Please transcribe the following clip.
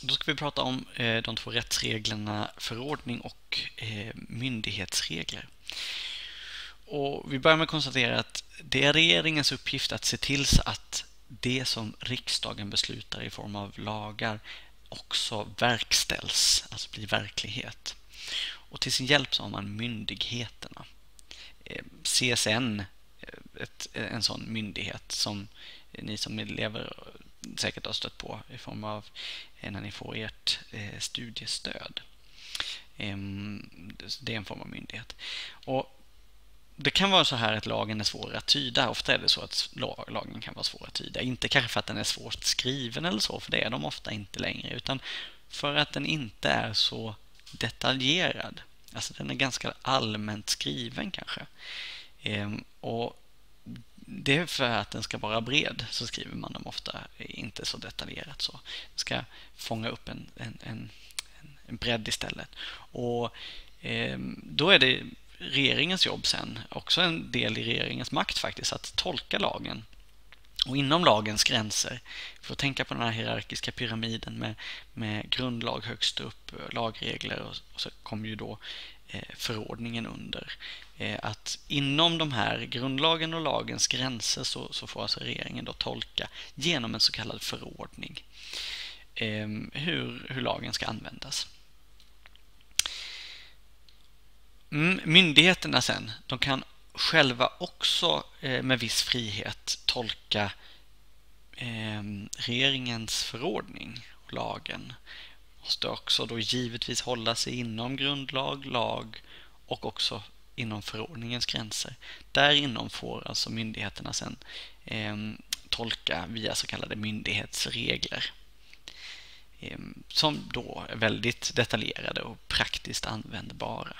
Då ska vi prata om eh, de två rättsreglerna förordning och eh, myndighetsregler. Och vi börjar med att konstatera att det är regeringens uppgift att se till så att det som riksdagen beslutar i form av lagar också verkställs, alltså blir verklighet. Och till sin hjälp så har man myndigheterna. Eh, CSN, eh, ett, en sån myndighet som ni som elever säkert har stött på i form av eh, när ni får ert eh, studiestöd. Ehm, det är en form av myndighet. Och det kan vara så här att lagen är svår att tyda. Ofta är det så att lagen kan vara svår att tyda. Inte kanske för att den är svårt skriven eller så, för det är de ofta inte längre, utan för att den inte är så detaljerad. Alltså den är ganska allmänt skriven kanske. Ehm, och det är för att den ska vara bred så skriver man dem ofta inte så detaljerat så. Den ska fånga upp en, en, en, en bredd istället. Och eh, då är det regeringens jobb sen, också en del i regeringens makt faktiskt, att tolka lagen. Och inom lagens gränser, för att tänka på den här hierarkiska pyramiden med, med grundlag högst upp, lagregler och, och så kommer ju då eh, förordningen under. Eh, att inom de här grundlagen och lagens gränser så, så får alltså regeringen då tolka genom en så kallad förordning eh, hur, hur lagen ska användas. Mm, myndigheterna sen, de kan själva också eh, med viss frihet tolka ehm, regeringens förordning och lagen. Måste också då givetvis hålla sig inom grundlag, lag och också inom förordningens gränser. Därinom får alltså myndigheterna sen ehm, tolka via så kallade myndighetsregler. Ehm, som då är väldigt detaljerade och praktiskt användbara.